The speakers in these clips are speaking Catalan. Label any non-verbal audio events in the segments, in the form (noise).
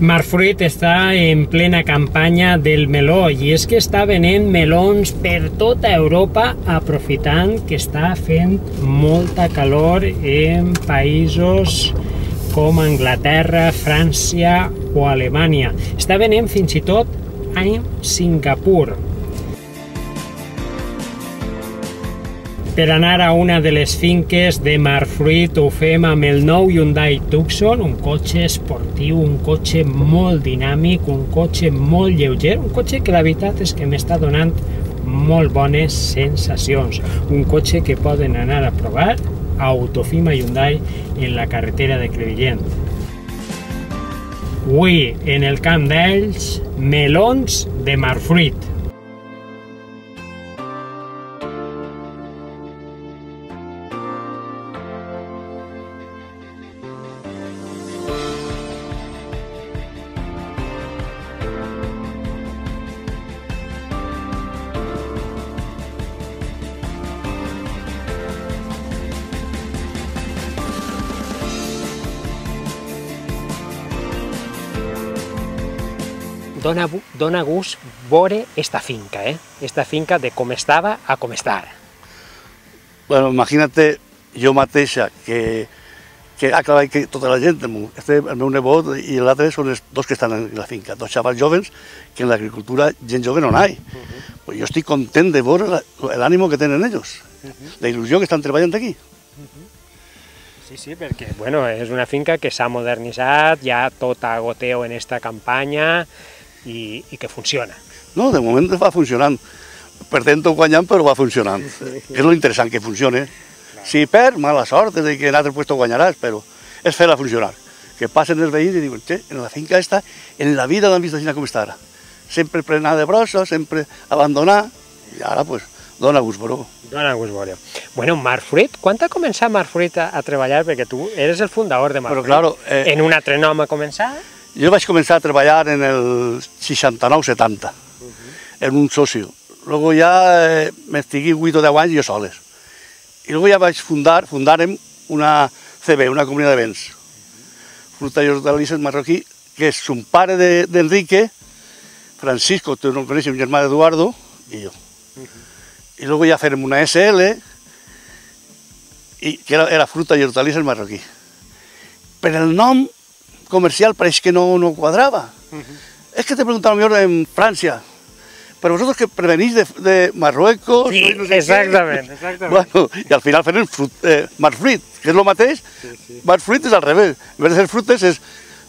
Marfruit està en plena campanya del meló i és que està venent melons per tota Europa aprofitant que està fent molta calor en països com Anglaterra, França o Alemanya. Està venent fins i tot a Singapur. Per anar a una de les finques de Marfruit ho fem amb el nou Hyundai Tucson, un cotxe esportiu, un cotxe molt dinàmic, un cotxe molt lleuger, un cotxe que la veritat és que m'està donant molt bones sensacions. Un cotxe que poden anar a provar a Autofima Hyundai en la carretera de Crevillent. Avui, en el camp d'ells, melons de Marfruit. Dona, gust veure esta finca, eh? Esta finca de com estava a com està ara. Bueno, imagínate jo mateixa que, que ha acabat que tota la gent, este, el meu nebot i l'altre són els dos que estan en la finca, dos xavals joves que en l'agricultura gent jove no n'hi ha. Uh -huh. pues jo estic content de veure l'ànimo que tenen ells, uh -huh. la il·lusió que estan treballant aquí. Uh -huh. Sí, sí, perquè bueno, és una finca que s'ha modernitzat, ja tot a goteo en esta campanya, i, i que funciona. No, de moment va funcionant. Perdent o guanyant, però va funcionant. Sí. És lo interessant que funcione. Clar. Si perd, mala sort, és que en altre puesto guanyaràs, però és fer-la funcionar. Que passen els veïns i diuen, che, en la finca esta, en la vida l'han vist així com està ara. Sempre prenar de brossa, sempre abandonar, i ara, pues, dona gust veure Dona gust veure Bueno, Marfruit, quan ha començat Marfruit a, a treballar? Perquè tu eres el fundador de Marfruit. Però, claro, eh, en un altre nom a començar? Jo vaig començar a treballar en el 69-70, uh -huh. en un socio. Luego ya eh, me estigué 8 o 10 anys jo soles. I luego ja vaig fundar, fundarem una CB, una comunitat de béns. Fruta i hortalisses marroquí, que és un pare d'Enrique, de, Francisco, tu no el coneixes, un germà d'Eduardo, i jo. I luego ja farem una SL, i, que era, era fruta i hortalisses marroquí. Per el nom comercial parece que no, no cuadraba. Uh -huh. Es que te preguntaron mejor en Francia, pero vosotros que prevenís de, de Marruecos... Sí, no sé exactament, exactament. Bueno, i al final feren frut, eh, marfruit, que és el mateix. Sí, sí. Marfruit és al revés. En vez de ser frutes és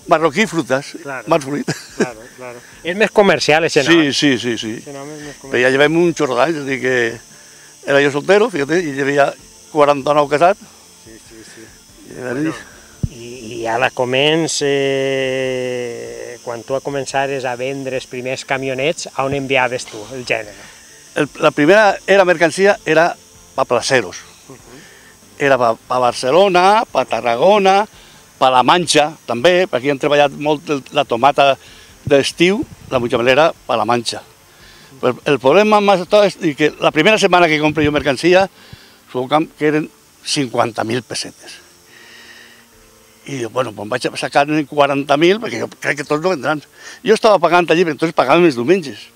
marroquí frutas, claro, marfruit. Claro, claro. És més comercial, ese nom. Sí, sí, sí. sí. Ese nom és més comercial. Però ja llevem un xorro d'anys, és dir que era jo soltero, fíjate, i llevia 49 casat. Sí, sí, sí. I bueno, i ara comença, eh, quan tu començares a vendre els primers camionets, a on enviaves tu, el gènere? El, la primera era mercancia era pa placeros. Uh -huh. Era pa, pa Barcelona, pa Tarragona, pa La Manxa, també, perquè han treballat molt la tomata d'estiu, la mutxamelera pa La Manxa. Però el problema més tot és que la primera setmana que compro jo mercancia, que eren 50.000 pessetes. I bueno, em vaig sacar 40.000 perquè jo crec que tots no vendran. Jo estava pagant allí, però entonces pagàvem els diumenges.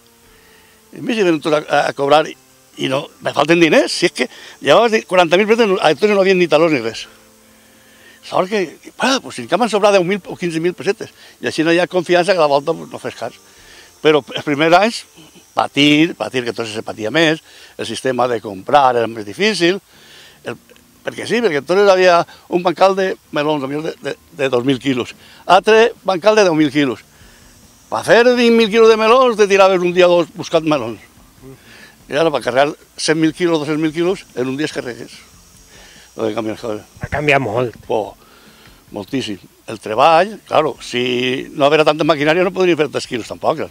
I a més hi tots a, a, cobrar i no, me falten diners, si és que llevaves 40.000 pesos, entonces no havia ni talons ni res. Sort que, ah, pues, si m'han sobrat 10.000 o 15.000 pessetes, i així no hi ha confiança que a la volta pues, no fes cas. Però els primers anys, patir, patir, que entonces se patia més, el sistema de comprar era més difícil, el, perquè sí, perquè entonces havia un bancal de melons, de, de, de 2.000 quilos, altre bancal de 10.000 quilos. Per fer 20.000 quilos de melons te tiraves un dia o dos buscant melons. I ara per carregar 100.000 quilos, 200.000 quilos, en un dia es carregues. Lo de canviar, Ha canviat molt. Oh, moltíssim. El treball, claro, si no haguera tanta maquinària no podria fer 3 quilos tampoc.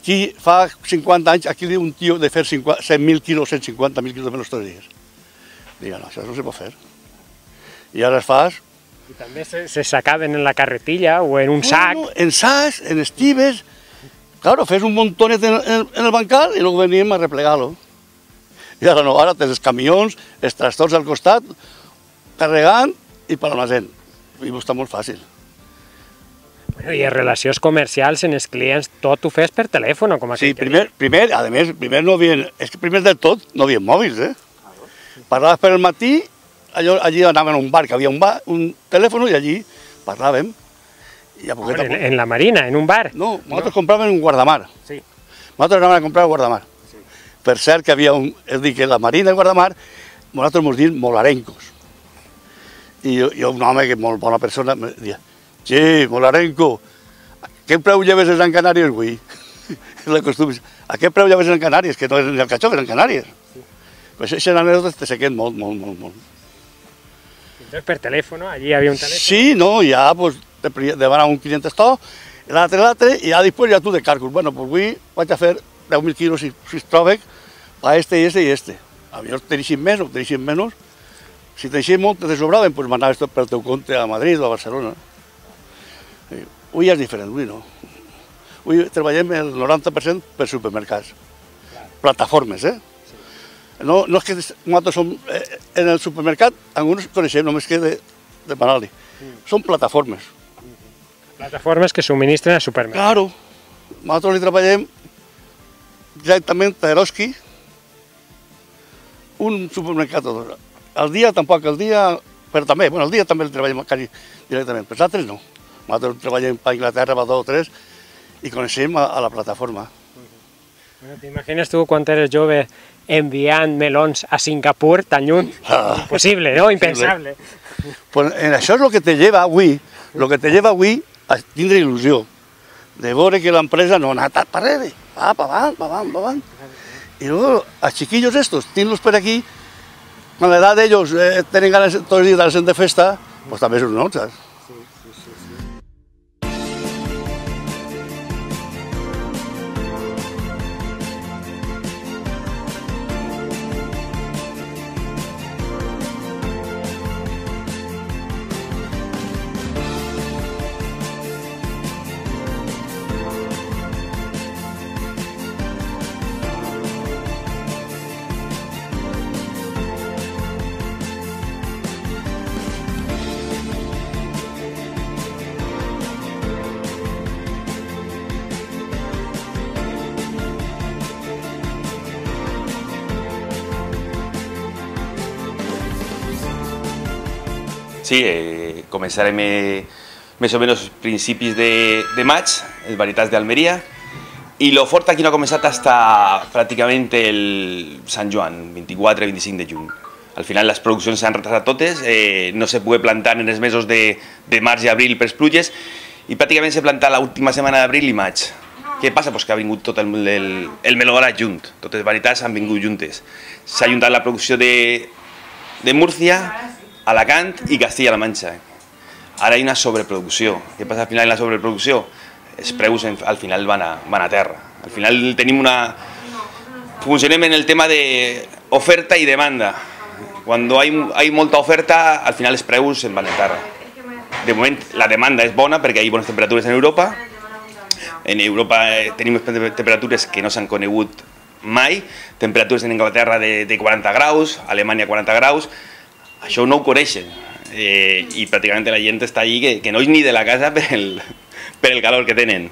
Aquí fa 50 anys, aquí diu un tio de fer 100.000 quilos, 150.000 quilos de melons tots els dies. Diuen, això no se pot fer. I ara es fas... I també se, se sacaven en la carretilla o en un sac. Bueno, en sacs, en estives. Claro, fes un montonet en, en, en el bancal i luego veníem a replegar-lo. I ara no, ara tens els camions, els trastorns al costat, carregant i per l'almacén. I està molt fàcil. Bueno, I en relacions comercials en els clients tot ho fes per telèfon, com Sí, primer, primer, a més, primer no havien, és que primer de tot no havia mòbils, eh? Parlaves per el matí, allò, allí anaven a un bar, que havia un, bar, un telèfon i allí parlàvem. I a poquet a En, en la Marina, en un bar. No, nosaltres compràvem un guardamar. Sí. Nosaltres anàvem a comprar un guardamar. Per cert que havia un, és dir, que la Marina i el guardamar, nosaltres ens diem molarencos. I jo, jo un home que és molt bona persona, em deia, sí, molarenco, què preu lleves Gran Canàries avui? la costum, a què preu lleves Gran (laughs) Canàries? Que no és el catxó, que és Gran Canàries. Pues aquestes anècdotes te sequen molt, molt, molt, molt. Entonces per telèfon, allí hi havia un telèfon. Sí, no, ja pues, demanar un client esto, l'altre, l'altre, i ja després ja tu de càlcul. Bueno, pues avui vaig a fer 10.000 quilos si, si es troba a este i este i este. A millor teneixin més o teneixin menys. Si teneixin molt, te sobraven, pues m'anaves tot pel teu compte a Madrid o a Barcelona. Sí. Avui ja és diferent, avui no. Avui treballem el 90% per supermercats. Plataformes, eh? No, no és que nosaltres som eh, en el supermercat, alguns coneixem només que de, de Manali. Són plataformes. Plataformes que subministren al supermercat. Claro, nosaltres li treballem directament a Eroski, un supermercat o dos. Al dia tampoc, al dia, però també, bueno, al dia també li treballem quasi directament, però els altres no. Nosaltres treballem per Inglaterra, per dos o tres, i coneixem a, a la plataforma. Bueno, T'imagines tu quan eres jove enviant melons a Singapur tan lluny? Ah. Impossible, no? Impensable. Pues en això és el que te lleva avui, el que te lleva avui a tindre il·lusió, de veure que l'empresa no ha anat per darrere, va avant, pa avant, pa avant. Y luego, a chiquillos estos, tienlos por aquí, con la edad de ellos, eh, tienen ganas todos los días de darse de festa, pues también son notas. Sí, eh, començarem més o menys principis de, de maig, els varietats d'Almeria, i lo fort aquí no ha començat hasta pràcticament el Sant Joan, 24-25 de juny. Al final les produccions s'han retrasat totes, eh, no se pugui plantar en els mesos de, de març i abril per pluges, i pràcticament se planta l'última setmana d'abril i maig. Què passa? Pues que ha vingut tot el, el, el melograt junt, totes les varietats han vingut juntes. S'ha juntat la producció de, de Múrcia, Alacant i Castilla-La Manxa. Ara hi ha una sobreproducció. Què passa al final de la sobreproducció? Els preus en- al final van a, van a terra. Al final tenim una... Funcionem en el tema de oferta i demanda. Cuando hay, hay molta oferta, al final els preus van a terra. De moment la demanda és bona perquè hi ha bones temperatures en Europa. En Europa eh, tenim tem- temperatures que no s'han conegut mai, temperatures en Anglaterra de, de 40 graus, Alemanya 40 graus, això no ho coneixen eh, i pràcticament la gent està allí que, que no és ni de la casa per el, per el calor que tenen.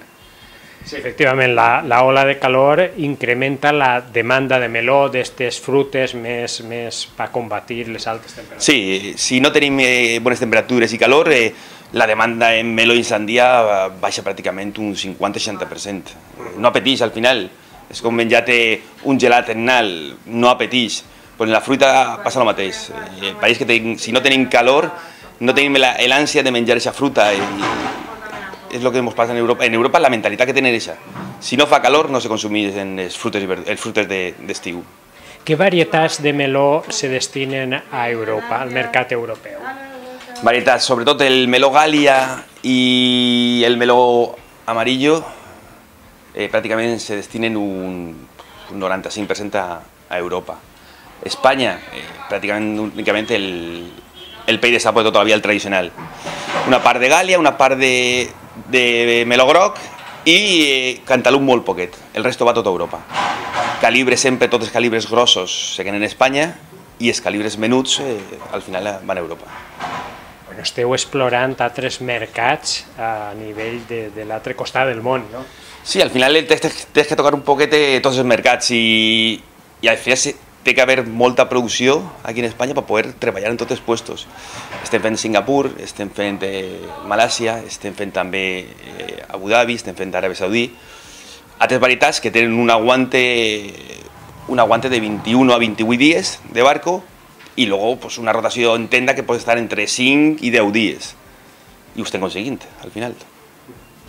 Sí, efectivament, la, la ola de calor incrementa la demanda de meló d'estes frutes més, més per combatir les altes temperatures. Sí, si no tenim eh, bones temperatures i calor, eh, la demanda en meló i sandia baixa pràcticament un 50-60%. No apeteix al final, és com menjar-te un gelat en nal, no apeteix. Pues en la fruita passa el mateix. Eh, El país que ten, si no tenim calor, no tenim l'ànsia de menjar aquesta fruta i és el que ens passa en Europa. En Europa la mentalitat que tenen és. Si no fa calor no se consumeixen les i verd- els frutes de- d'estiu. Què varietats de meló se destinen a Europa, al mercat europeu? Varietats, sobretot el meló Gàlia i el meló amarillo, eh, pràcticament se destinen un, un 95% a, a Europa. Espanya, eh, pràcticament únicament el, el de tota la vida, el tradicional. Una part de Gàlia, una part de, de meló groc i eh, cantalup molt poquet. El resto va a tota Europa. Calibres sempre, tots els calibres grossos se queden en Espanya i els calibres menuts eh, al final van a Europa. bueno, esteu explorant altres mercats a nivell de, de l'altre costat del món, no? Sí, al final tens, tens que tocar un poquete tots els mercats i, i al final té que haver molta producció aquí en Espanya per poder treballar en tots els puestos. Estem fent Singapur, estem fent eh, Malàsia, estem fent també eh, Abu Dhabi, estem fent Aràbia Saudí, altres varietats que tenen un aguante, un aguante de 21 a 28 dies de barco y luego pues, una rotació en tenda que pot estar entre 5 i 10 dies. I ho estem aconseguint, al final.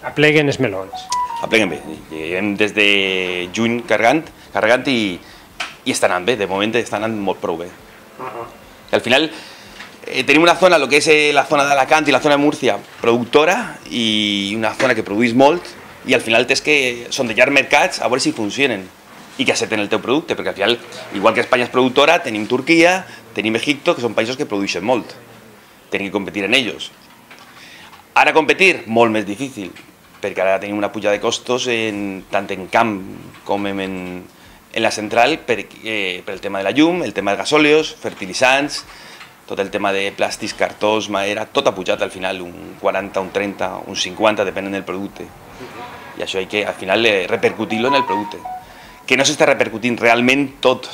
Apleguen els melons. Apleguen bé. Lleguem des de juny carregant, carregant i, i està anant bé, de moment està anant molt prou bé. Uh -huh. Al final eh, tenim una zona, lo que és eh, la zona d'Alacant i la zona de Múrcia, productora i una zona que produeix molt i al final tens que sondejar mercats a veure si funcionen i que accepten el teu producte, perquè al final, igual que Espanya és productora, tenim Turquia, tenim Egipto, que són països que produeixen molt. Tenim que competir en ells. Ara competir, molt més difícil, perquè ara tenim una puja de costos en, tant en camp com en, en la central per, eh, per el tema de la llum, el tema de gasòleos, fertilitzants, tot el tema de plàstics, cartons, madera, tot ha pujat al final un 40, un 30, un 50, depenent del producte. I això hay que al final eh, repercutir-lo en el producte. Que no s'està repercutint realment tot.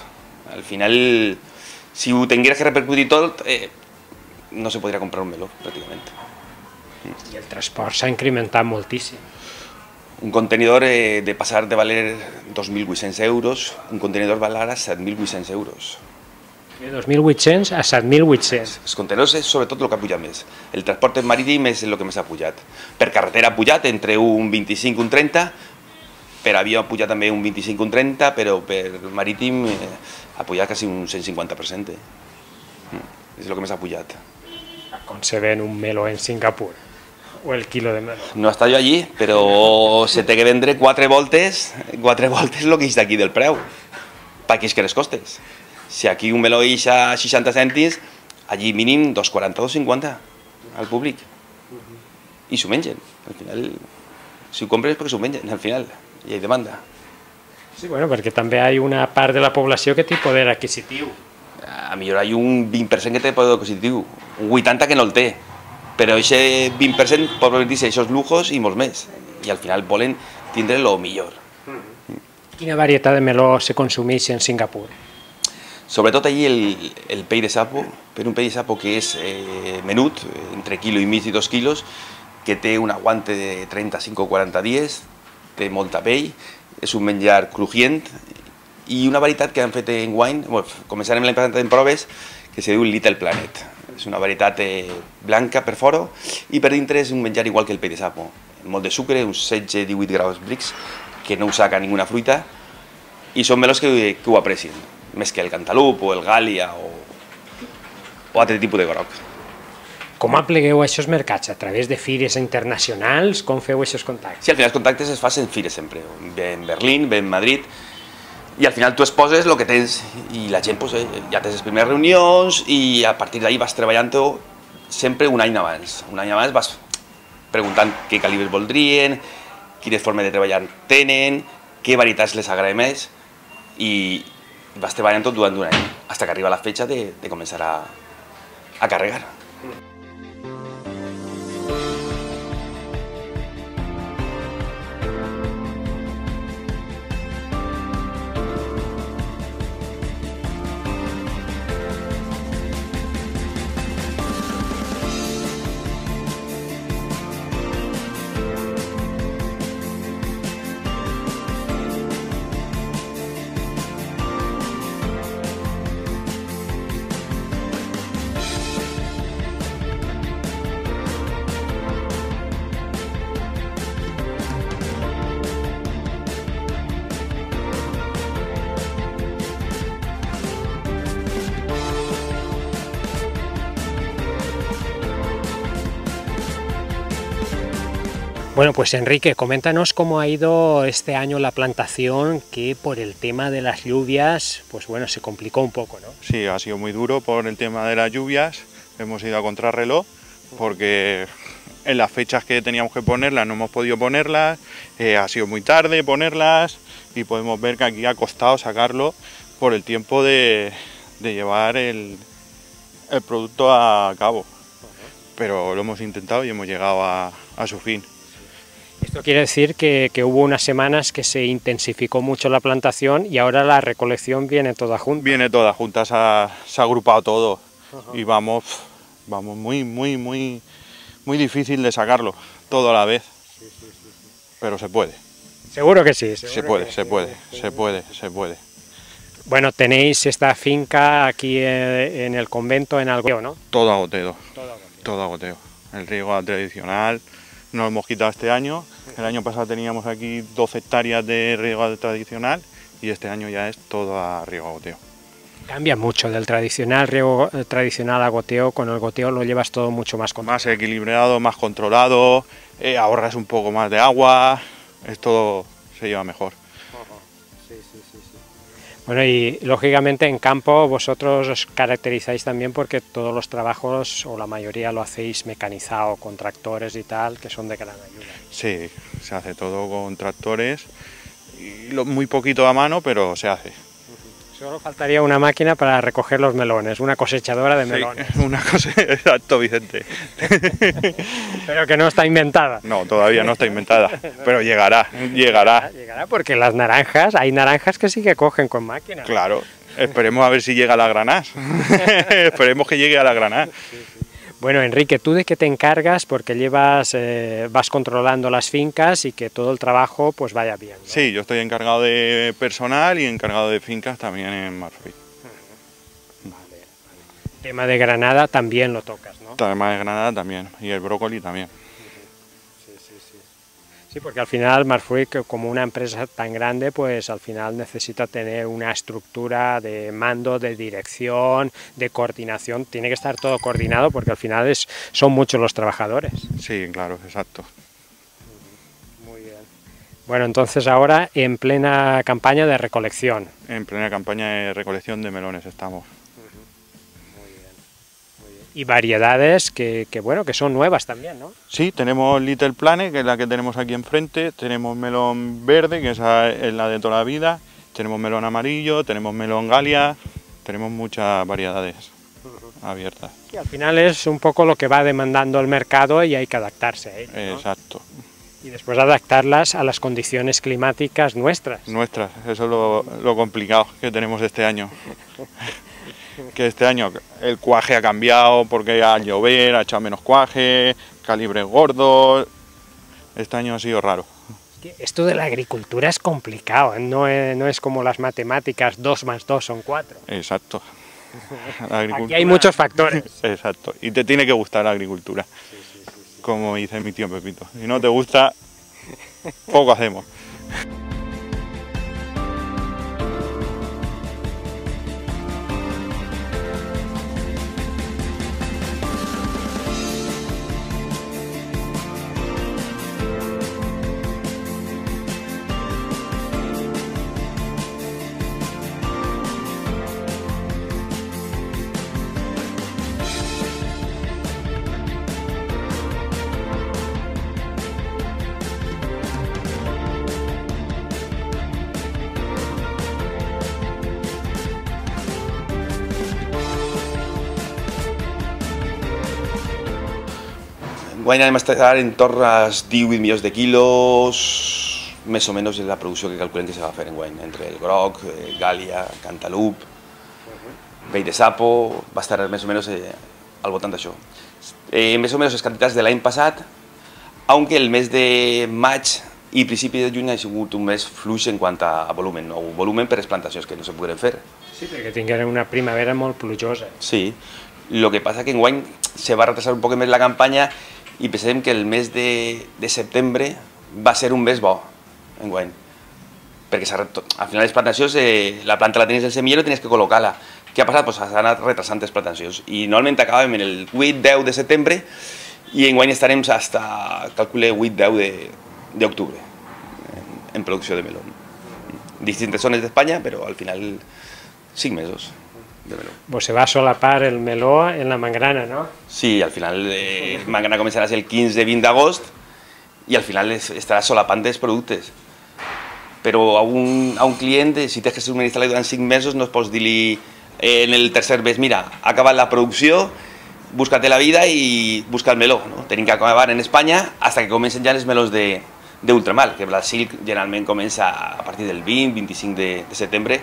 Al final, si ho tingués que repercutir tot, eh, no se podria comprar un meló, pràcticament. I el transport s'ha incrementat moltíssim. Un contenidor eh, de passar de valer 2.800 euros, un contenidor val ara 7.800 euros. De 2.800 a 7.800. Els contenidors és sobretot el que ha pujat més. El transport marítim és el que més ha pujat. Per carretera ha pujat entre un 25 i un 30, per avió ha pujat també un 25 i un 30, però per marítim eh, ha pujat quasi un 150%. Eh? És el que més ha pujat. Ven un melo en Singapur? O el quilo de melo? No està jo allí, però se té que vendre quatre voltes, quatre voltes el que és d'aquí del preu, perquè és que les costes. Si aquí un meló ix a 60 cèntims, allí mínim 2,40 o 2,50 al públic. I s'ho mengen. Al final, si ho compres perquè s'ho mengen, al final. I hi ha demanda. Sí, bueno, perquè també hi ha una part de la població que té poder adquisitiu. A millor hi ha un 20% que té poder adquisitiu, un 80% que no el té. Però aquest 20% pot permetir-se aquests lujos i molts més. I al final volen tindre el millor. Quina varietat de meló se consumeix en Singapur? Sobretot allí el, el pell de sapo, per un pell de sapo que és eh, menut, entre quilo i mig i dos quilos, que té un aguante de 35 o 40 dies, té molta pell, és un menjar crujient i una varietat que han fet en wine, bueno, començarem l'any passat en proves, que se diu Little Planet. És una varietat eh, blanca per fora i per dintre és un menjar igual que el pell de sapo. Molt de sucre, uns 16-18 graus brics, que no ho saca ninguna fruita, i són melos que, que ho aprecien més que el cantalup o el gàlia o, o altre tipus de groc. Com aplegueu aquests mercats? A través de fires internacionals? Com feu aquests contactes? Sí, al final els contactes es fan en fires sempre. Ve en Berlín, ve en Madrid, i al final tu exposes el que tens i la gent pues, ja tens les primeres reunions i a partir d'ahir vas treballant-ho sempre un any abans. Un any abans vas preguntant què calibres voldrien, quines formes de treballar tenen, què varietats les agrada més i, vas treballant tot durant un any, fins que arriba la fecha de, de començar a, a carregar. Bueno, pues Enrique, coméntanos cómo ha ido este año la plantación, que por el tema de las lluvias, pues bueno, se complicó un poco, ¿no? Sí, ha sido muy duro por el tema de las lluvias, hemos ido a contrarreloj, porque en las fechas que teníamos que ponerlas no hemos podido ponerlas, eh, ha sido muy tarde ponerlas y podemos ver que aquí ha costado sacarlo por el tiempo de, de llevar el, el producto a cabo. pero lo hemos intentado y hemos llegado a, a su fin. Esto quiere decir que, que, hubo unas semanas que se intensificó mucho la plantación y ahora la recolección viene toda junta. Viene toda junta, se ha, se ha agrupado todo uh -huh. y vamos, vamos muy, muy, muy, muy difícil de sacarlo todo a la vez, sí, sí, sí, pero se puede. Seguro que sí. Seguro se puede, que se puede, se puede, se puede. Bueno, tenéis esta finca aquí en el convento en Algoteo, ¿no? Todo a goteo. Todo a goteo. Todo a goteo. El riego tradicional, no lo hemos quitado este año. El año pasado teníamos aquí 12 hectáreas de riego tradicional y este año ya es todo a riego a goteo. Cambia mucho del tradicional riego tradicional a goteo, con el goteo lo llevas todo mucho más controlado. Más equilibrado, más controlado, eh, ahorras un poco más de agua, es todo se lleva mejor. Bueno, y lógicamente en campo vosotros os caracterizáis también porque todos los trabajos, o la mayoría lo hacéis mecanizado, con tractores y tal, que son de gran ayuda. Sí, se hace todo con tractores, y muy poquito a mano, pero se hace. Solo faltaría una máquina para recoger los melones, una cosechadora de melones. Sí, (laughs) una cosa, exacto, Vicente. (laughs) pero que no está inventada. No, todavía no está inventada, pero llegará, llegará. (laughs) Llegará porque las naranjas, hay naranjas que sí que cogen con máquina. Claro, esperemos a ver si llega a la granás. esperemos que llegue a la granás. Sí. Bueno, Enrique, ¿tú de qué te encargas? Porque llevas, eh, vas controlando las fincas y que todo el trabajo pues vaya bien. ¿no? Sí, yo estoy encargado de personal y encargado de fincas también en Marfil. Vale, vale. Tema de Granada también lo tocas, ¿no? Tema de Granada también, y el brócoli también. Sí, porque al final Marfruit, como una empresa tan grande, pues al final necesita tener una estructura de mando, de dirección, de coordinación. Tiene que estar todo coordinado porque al final es, son muchos los trabajadores. Sí, claro, exacto. Muy bien. Bueno, entonces ahora en plena campaña de recolección. En plena campaña de recolección de melones estamos. Y variedades que, que, bueno que son nuevas también, ¿no? Sí, tenemos Little Planet, que es la que tenemos aquí enfrente, tenemos melón verde, que es la de toda la vida, tenemos melón amarillo, tenemos melón galia, tenemos muchas variedades abiertas. Y al final es un poco lo que va demandando el mercado y hay que adaptarse a ello, ¿no? Exacto. Y después adaptarlas a las condiciones climáticas nuestras. Nuestras, eso es lo, lo complicado que tenemos este año (laughs) que este año el cuaje ha cambiado porque al llover ha echado menos cuaje, calibre gordo, este año ha sido raro. Esto de la agricultura es complicado, ¿eh? no es, no es como las matemáticas, 2 más 2 son 4. Exacto. (laughs) Aquí hay muchos factores. (laughs) Exacto, y te tiene que gustar la agricultura, sí, sí, sí, como dice mi tío Pepito. Si no te gusta, poco hacemos. (laughs) Guany anem a estar en torn als 18 milions de quilos, més o menys és la producció que calculem que se va fer en guany, entre el groc, eh, gàlia, cantalup, vell de sapo, va estar més o menys eh, al voltant d'això. Eh, més o menys les quantitats de l'any passat, aunque el mes de maig i principi de juny ha sigut un mes fluix en quant a volumen, no volumen per les plantacions que no se podran fer. Sí, perquè tingueren una primavera molt plujosa. Sí, lo que passa que en guany se va retrasar un poc més la campanya i pensem que el mes de, de setembre va ser un mes bo en guany perquè al final les plantacions, eh, la planta la tenies en semillero i tenies que col·locar-la. Què ha passat? Pues s'ha anat retrasant les plantacions i normalment acabàvem en el 8-10 de setembre i en guany estarem fins calcule 8-10 d'octubre en, en producció de meló. Distintes zones d'Espanya, però al final 5 mesos de meló. Pues se va a solapar el meló en la mangrana, ¿no? Sí, al final eh, mangrana començarà el 15-20 d'agost i al final es, estarà solapant els productes. Però a un, a un client, si tens que subministrar-li durant 5 mesos, no pots dir-li eh, en el tercer mes, mira, ha acabat la producció búscate la vida i busca el meló. No? Tenim que acabar en Espanya hasta que comencen ja els melons de, d'ultramar, que Brasil generalment comença a partir del 20-25 de, de setembre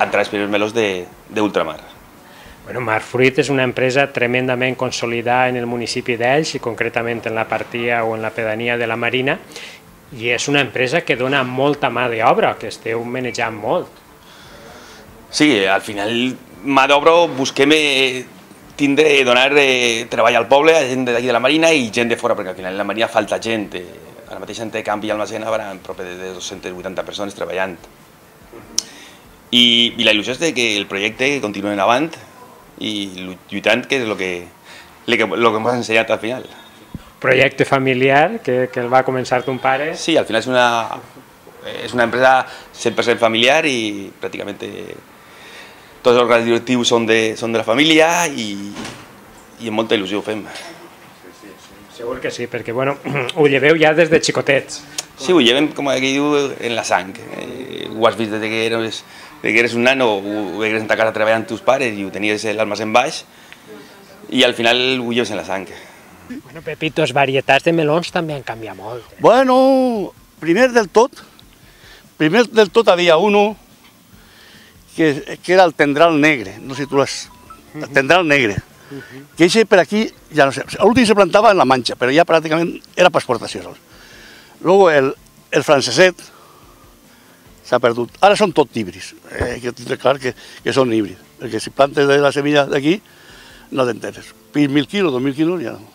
entrar els primers melons d'ultramar. Bueno, Marfruit és una empresa tremendament consolidada en el municipi d'Elx i concretament en la partia o en la pedania de la Marina i és una empresa que dona molta mà d'obra, que esteu manejant molt. Sí, al final mà d'obra busquem eh, tindre, donar eh, treball al poble, a gent d'aquí de la Marina i gent de fora, perquè al final en la Marina falta gent. Eh, ara mateix en té camp i almacén haurà prop de 280 persones treballant. I, i la il·lusió és de que el projecte continua avant i lluitant, que és el que, el que, el que m'has ensenyat al final. Projecte familiar que, que el va començar ton pare. Sí, al final és una, és una empresa 100% familiar i pràcticament tots els òrgans directius són de, són de la família i, i amb molta il·lusió ho fem. Segur que sí, perquè bueno, (clears throat) ho lleveu ja des de xicotets. Sí, ho llevem, com aquí diu, en la sang. Eh, ho has vist des que eres, des que eres un nano, ho eres en ta casa treballant amb tus pares i ho tenies l'almacén baix i al final ho lleves en la sang. Bueno, Pepitos, varietats de melons també han canviat molt. Eh? Bueno, primer del tot, primer del tot havia uno que, que era el tendral negre, no sé si tu l'has... El tendral negre, que ese per aquí, ja no sé, l'últim se plantava en la Manxa, però ja pràcticament era per exportació. Luego el, el franceset s'ha perdut. Ara són tot híbrids, eh, que tindre clar que, que són híbrids, perquè si plantes de la semilla d'aquí no t'enteres. Pis mil quilos, dos mil quilos, ja no.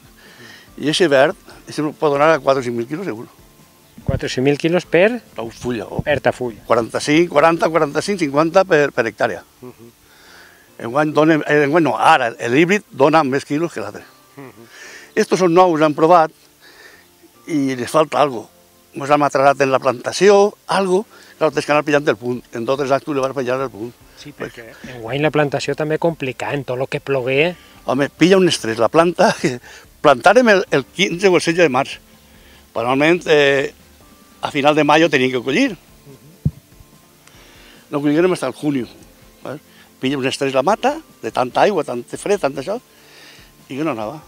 I ese verd, ese pot donar a 4 o 5 mil quilos segur. 4 o 5 mil quilos per, La fulla, o per ta fulla. 45, 40, 45, 50 per, per hectàrea. Uh -huh. Enguany, dona, eh, enguany no, ara el híbrid dona més quilos que l'altre. Uh -huh. Estos són nous, han provat, i les falta algo. Ens hem atrasat en la plantació, algo, clar, tens que anar pillant el punt. En dos o tres actes li vas pillar el punt. Sí, perquè enguany la plantació també complicada, en tot el que plogué. Home, pilla un estrès, la planta, plantarem el, el 15 o el 16 de març. Normalment, eh, a final de mayo tenían que collir. No collirem el junio. ¿vale? Pilla un estrés la mata, de tanta aigua, tant fred, tant això, i que no anava.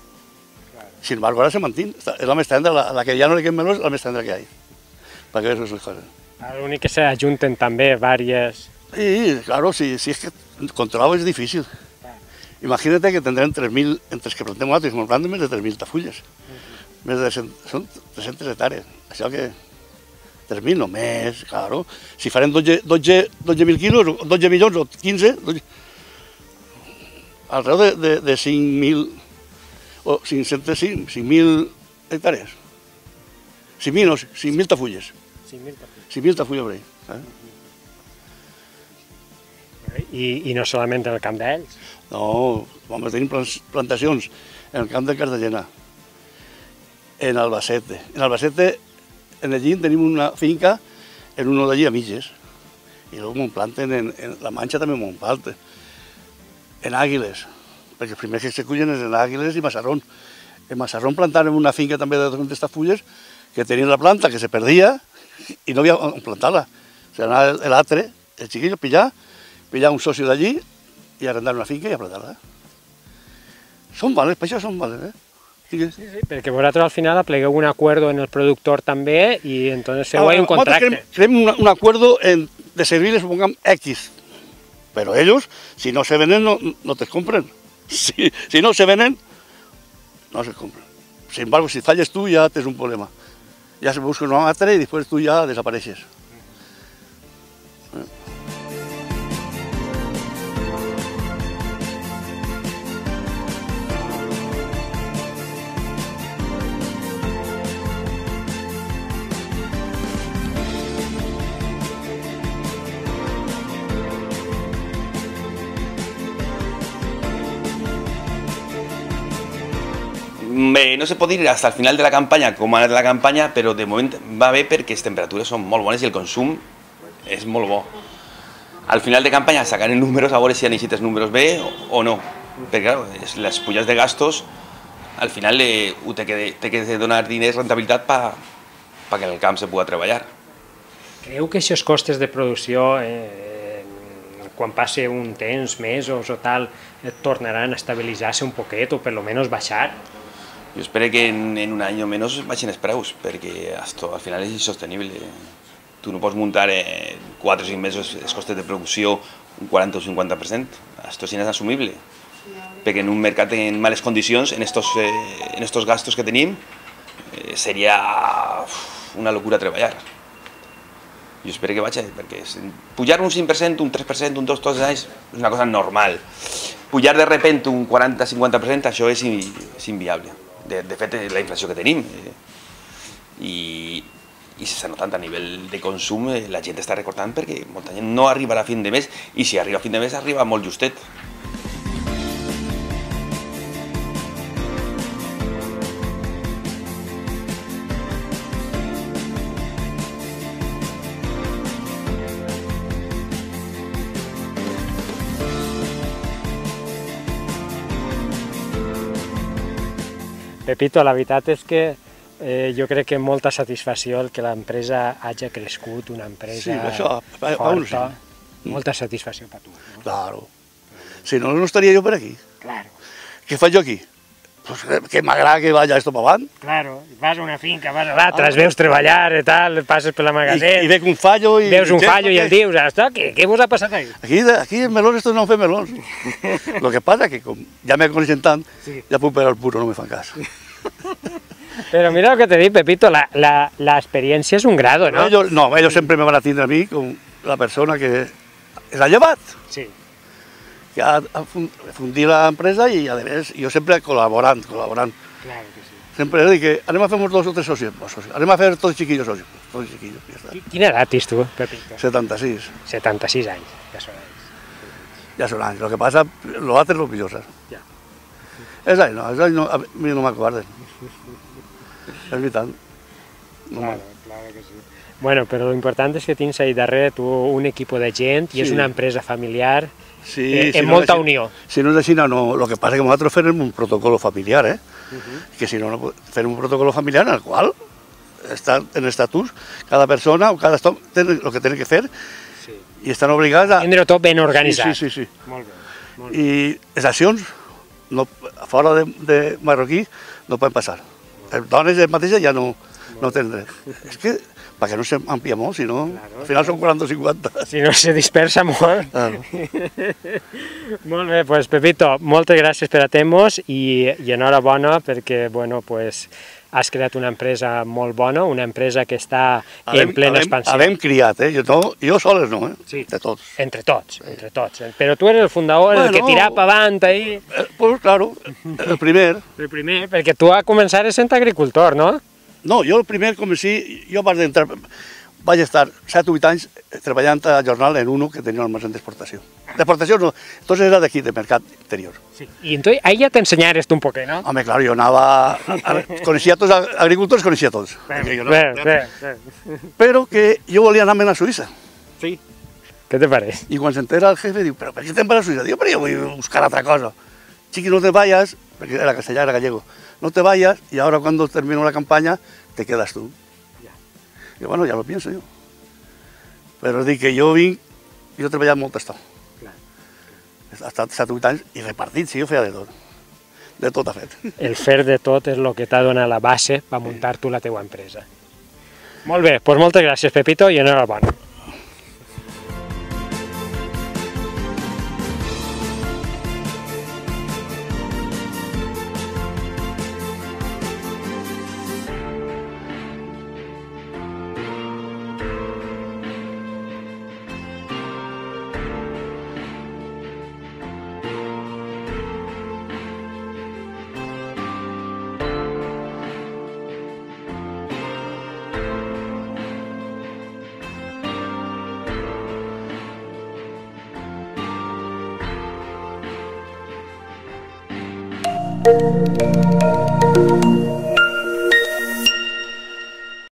Sin embargo, ahora se mantiene. Es la més tendra, la, la que ja no li queden menors, la més tendra que hay. Para que veas las cosas. L'únic que s'ajunten també diverses... Sí, claro, si, si es que controlar es difícil. Imagínate que tendrán 3.000, entre els que plantem nosaltres, ens plantem més de 3.000 tafulles. Més de 100, són 300 hectàrees. Això que 3.000 només, claro. Si farem 12, 12, 12.000 quilos, 12 milions o 15, 12, alrededor de, de, de 5.000 o 505, 5.000 hectàrees. 5.000 no, 5.000 tafulles. 5.000 tafulles per ahí. Eh? I, I no solament en el camp d'ells. No, vam tenir plantacions en el camp de Cartagena, en Albacete. En Albacete, en el Llin, tenim una finca en uno d'allí a mitges. I luego m'ho planten en, en la Manxa també m'ho planten. En Àguiles, perquè els primers que se cullen és en Àguiles i Massarrón. En Massarrón plantàrem una finca també de 200 fulles que tenia la planta que se perdia i no on plantar-la. O sigui, anava l'altre, el xiquillo, pillar, pillar un soci d'allí i arrendar una finca i a plantar-la. Són vales, per això són vales, eh? Sí, sí, perquè vosaltres al final aplegueu un acuerdo en el productor també i entonces feu ahí un contracte. Creem un, un acuerdo en, de servirles, supongamos, X, pero ellos, si no se venden, no, no te compren. (laughs) Si, si no se venden, no se compran. Sin embargo, si falles tú, ya tienes un problema. Ya se busca una matre y después tú ya desapareces. Se pot dir hasta el final de la campanya com ha anat la campanya, però de moment va bé perquè les temperatures són molt bones i el consum és molt bo. Al final de campanya sacarem números a veure si necessites números bé o, no, perquè clar, les pujades de gastos al final eh, ho té que, té que donar diners, rentabilitat per pa que el camp se pugui treballar. Creu que aquests costes de producció eh, quan passe un temps, mesos o tal, eh, tornaran a estabilitzar-se un poquet o per lo menos baixar? Jo espero que en, en un any o menys baixin els preus, perquè esto, al final és insostenible. Tu no pots muntar en 4 o 5 mesos els costes de producció un 40 o 50%. Esto és inassumible. Perquè en un mercat en males condicions, en estos, eh, en estos gastos que tenim, eh, seria una locura treballar. Jo espero que vagi, perquè pujar un 5%, un 3%, un 2%, tots els anys és una cosa normal. Pujar de repente un 40-50%, això és, és inviable. De, de fet, la inflació que tenim. I, i s'està notant a nivell de consum, eh, la gent està recortant perquè molta gent no arribarà a fin de mes i si arriba a fin de mes arriba molt justet. Pepito, la veritat és que eh, jo crec que molta satisfacció el que l'empresa hagi crescut, una empresa Sí, això, un forta, sí. molta satisfacció per tu. No? Claro. Si no, no estaria jo per aquí. Claro, Què faig jo aquí? Pues que, que m'agrada que vaya esto para avant. claro, vas a una finca, vas a l'altra, els veus treballar i tal, passes per la I, magatzem, i veig un fallo i... veus un i fallo i el dius, "Ostres, què, què vos ha passat ahí? Aquí, aquí en melons estos no fan melons. (laughs) Lo que pasa que com ja me coneixen tant, Sí. ja puc pegar el puro, no me fan cas. (laughs) Però mira el que t'he dit, Pepito, la, la, la experiència és un grado, no? Ellos, no, ellos sempre me van a tindre a mi com la persona que és ha llevat, Sí, que ha, ha fun- fundir l'empresa i, a més, jo sempre col·laborant, col·laborant. claro que sí. Sempre dic que anem a fer uns dos o tres socis, socis. anem a fer tots xiquillos socis, tots xiquillos, ja està. Qui- Quina edat tens tu, Pepito? 76, 76 anys, ja són anys. ja són anys. Lo que passa, lo altre lo pitjor, saps? Ja. És ahí, no, és ahí, no, a mi no m'acobarden. és veritat. No Claro, claro que sí. Bueno, però lo important és que tens ahí darrere tu un equip de gent i és Sí. una empresa familiar Sí, eh, si en no així- unió. Si no és així, no, no. Lo que passa és que nosaltres fem un protocolo familiar, eh? Que si no, no fem un protocolo familiar en el qual està en estatuts cada persona o cada estop té el que té que fer Sí. i estan obligats a... Tindre-ho tot ben organitzat. Sí, sí, sí. sí. Molt bé. Molt bé. I les accions no, fora de, de marroquí no poden passar. Les dones mateixes ja no, no tenen dret. (laughs) És que, perquè no s'amplia molt, si no, Claro. al final són 40 o 50. Si no se dispersa molt. Claro. (laughs) Molt bé, pues Pepito, moltes gràcies per atendre i, i enhorabona perquè, bueno, pues, has creat una empresa molt bona, una empresa que està en plena expansió. L'hem criat, eh? Jo, no, jo soles no, eh? Sí. De tots. Entre tots, entre tots. eh? Però tu eres el fundador, el que Bueno. tirava avant ahí, Eh, pues claro, el primer. el primer, perquè tu a començar sent agricultor, no? No, jo el primer comencí, jo vaig entrar, vaig estar 7 o 8 anys treballant a jornal en uno que tenia un almacén d'exportació. D'exportació no, entonces era d'aquí, de mercat interior. Sí. I entonces ahí ja t'ensenyares tu un poquet, no? Home, claro, jo anava, a, coneixia tots els agricultors, coneixia tots. Jo no- bé, bé, bé. Però que jo volia anar-me'n a Suïssa. Sí. Què te pareix? I quan s'entera el jefe diu, però per què te'n vas a Suïssa? Diu, però jo vull buscar altra cosa. Chiqui, no te vayas, perquè era castellà, era gallego, no te vayas y ahora cuando termino la campaña te quedas tú. Ya. Yo, bueno, ya lo pienso yo. Però dic que jo vinc, jo he treballat molt estona. Clar. He estat 7 o 8 anys i repartit, sí, jo feia de tot. De tot ha fet. El fer de tot és el que t'ha donat la base per muntar tu la teua empresa. Molt bé, doncs moltes gràcies, Pepito, i enhorabona.